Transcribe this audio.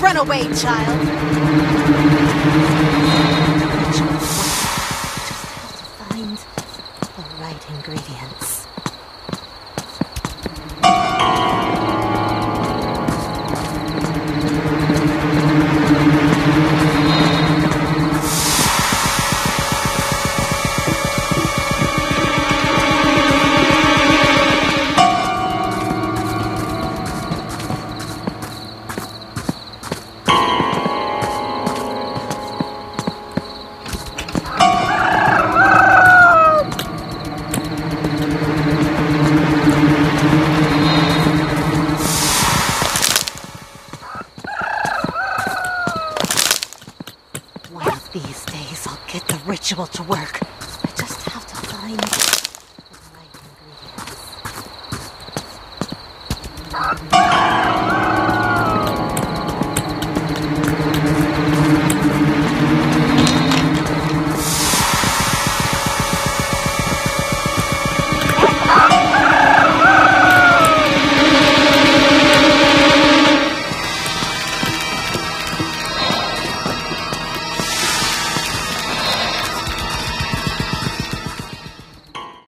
run away, child. Just have to find the right ingredients. Days, I'll get the ritual to work. I just have to find the right ingredients.